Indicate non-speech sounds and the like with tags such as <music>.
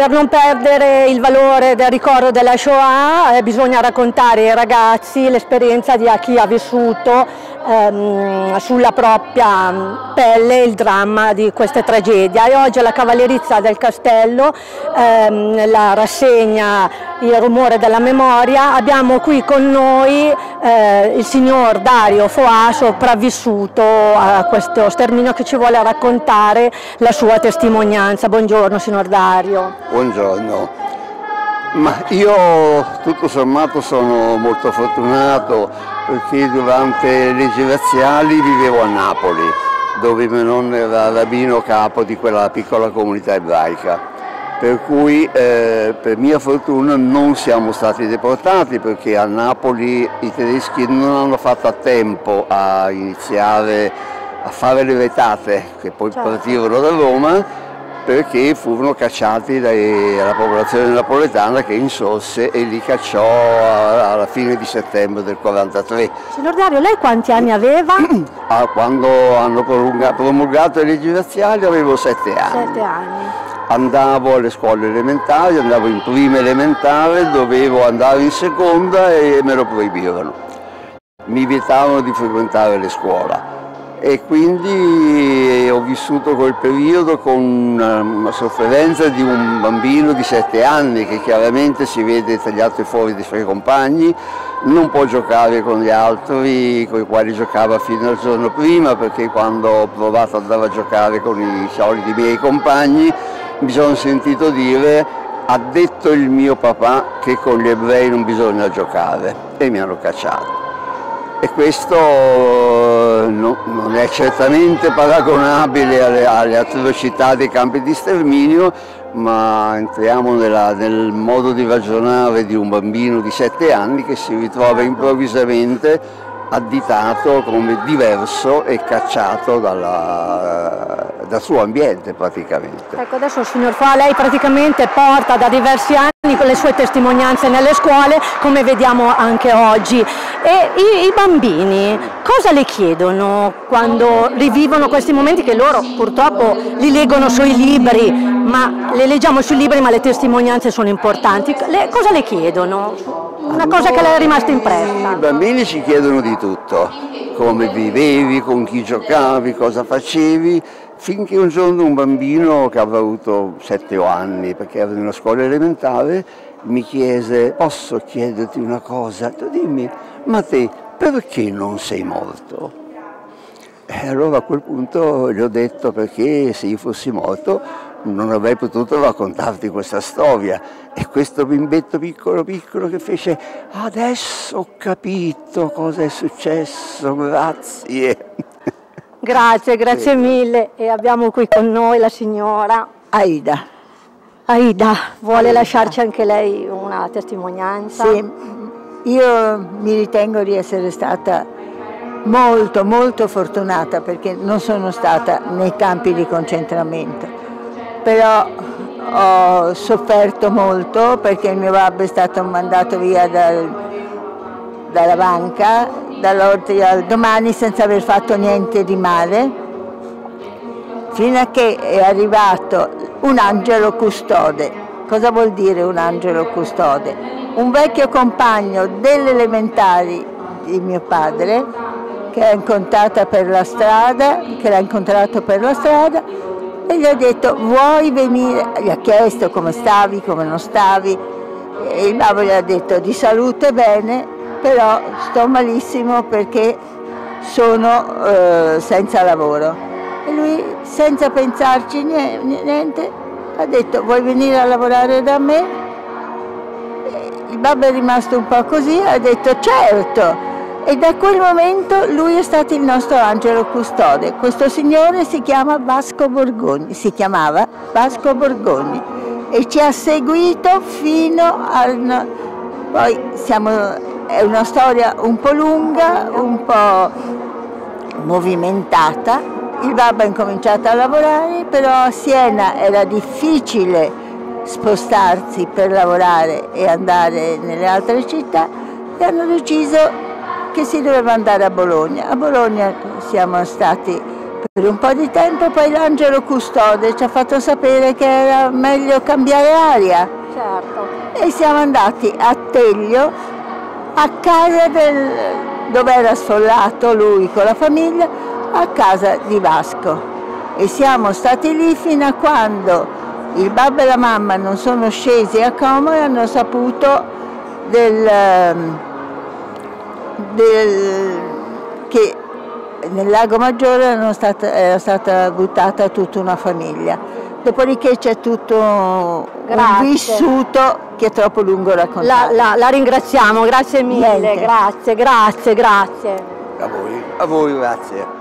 Per non perdere il valore del ricordo della Shoah eh, bisogna raccontare ai ragazzi l'esperienza di chi ha vissuto ehm, sulla propria mm, pelle il dramma di questa tragedia. E oggi alla Cavallerizza del Castello ehm, la rassegna Il rumore della memoria abbiamo qui con noi eh, il signor Dario Foà sopravvissuto a questo sterminio che ci vuole raccontare la sua testimonianza. Buongiorno signor Dario. Buongiorno. Ma io tutto sommato sono molto fortunato perché durante le leggi razziali vivevo a Napoli, dove mio nonno era rabbino capo di quella piccola comunità ebraica. Per cui eh, per mia fortuna non siamo stati deportati perché a Napoli i tedeschi non hanno fatto a tempo a iniziare a fare le vetate che poi certo. partivano da Roma perché furono cacciati dalla popolazione napoletana che insorse e li cacciò alla fine di settembre del 43. Signor Dario, lei quanti anni aveva? Ah, quando hanno promulgato le leggi razziali avevo sette anni. Sette anni. Andavo alle scuole elementari, andavo in prima elementare, dovevo andare in seconda e me lo proibivano. Mi vietavano di frequentare le scuole e quindi ho vissuto quel periodo con una sofferenza di un bambino di 7 anni che chiaramente si vede tagliato fuori dai suoi compagni, non può giocare con gli altri con i quali giocava fino al giorno prima perché quando ho provato ad andare a giocare con i soliti miei compagni mi sono sentito dire ha detto il mio papà che con gli ebrei non bisogna giocare e mi hanno cacciato. E questo eh, no, non è certamente paragonabile alle, alle, atrocità dei campi di sterminio, ma entriamo nella, nel modo di ragionare di un bambino di sette anni che si ritrova improvvisamente additato come diverso e cacciato dalla, dal suo ambiente praticamente. Ecco adesso signor Fa lei praticamente porta da diversi anni le sue testimonianze nelle scuole come vediamo anche oggi e i, i bambini cosa le chiedono quando rivivono questi momenti che loro purtroppo li leggono sui libri ma le leggiamo sui libri ma le testimonianze sono importanti, le, cosa le chiedono? Una cosa che le è rimasta impressa. I bambini ci chiedono di tutto, come vivevi, con chi giocavi, cosa facevi, finché un giorno un bambino che aveva avuto sette anni, perché era in una scuola elementare, mi chiese, posso chiederti una cosa? Tu dimmi, ma te perché non sei morto? E allora a quel punto gli ho detto perché se io fossi morto non avrei potuto raccontarti questa storia. E questo bimbetto piccolo piccolo che fece, adesso ho capito cosa è successo, grazie. <laughs> Grazie, grazie sì. mille. E abbiamo qui con noi la signora Aida. Aida, vuole Aida. lasciarci anche lei una testimonianza? Sì, io mi ritengo di essere stata molto molto fortunata perché non sono stata nei campi di concentramento, però ho sofferto molto perché il mio babbo è stato mandato via dal, dalla banca dall'oggi al domani senza aver fatto niente di male fino a che è arrivato un angelo custode. Cosa vuol dire un angelo custode? Un vecchio compagno delle elementari di mio padre che l'ha incontrata per la strada, che l'ha incontrato per la strada e gli ha detto vuoi venire, gli ha chiesto come stavi, come non stavi e il babbo gli ha detto di salute bene, però sto malissimo perché sono eh, senza lavoro. E lui senza pensarci niente ha detto vuoi venire a lavorare da me? Il babbo è rimasto un po' così, ha detto certo, e da quel momento lui è stato il nostro angelo custode. Questo signore si chiama Vasco Borgogni, si chiamava Vasco Borgogni e ci ha seguito fino al... poi siamo... è una storia un po' lunga, un po' movimentata. Il babbo ha incominciato a lavorare, però a Siena era difficile spostarsi per lavorare e andare nelle altre città e hanno deciso che si doveva andare a Bologna. A Bologna siamo stati per un po' di tempo, poi l'angelo custode ci ha fatto sapere che era meglio cambiare aria. Certo. E siamo andati a Teglio, a casa del, dove era sfollato lui con la famiglia, a casa di Vasco. E siamo stati lì fino a quando il babbo e la mamma non sono scesi a Como e hanno saputo del, ehm, del, che nel lago Maggiore stata, era stata buttata tutta una famiglia. Dopodiché c'è tutto Grazie. un vissuto che è troppo lungo raccontare. La, la, la ringraziamo, grazie mille, Niente. grazie, grazie, grazie. A voi, a voi grazie.